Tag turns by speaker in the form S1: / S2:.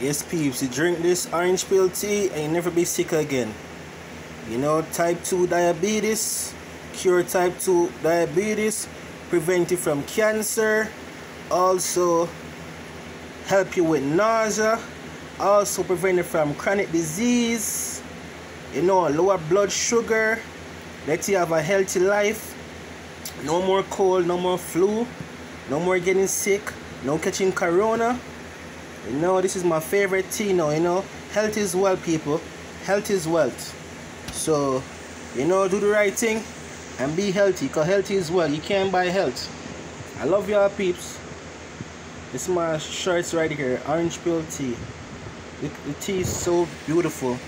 S1: Yes, peeps, you drink this orange peel tea and you never be sick again. You know, type 2 diabetes, cure type 2 diabetes, prevent you from cancer, also help you with nausea, also prevent you from chronic disease, you know, lower blood sugar, let you have a healthy life, no more cold, no more flu, no more getting sick, no catching corona. You know, this is my favorite tea now, you know. Health is wealth, people. Health is wealth. So, you know, do the right thing and be healthy, because health is wealth. You can't buy health. I love y'all, peeps. This is my shirts right here, orange peel tea. The, the tea is so beautiful.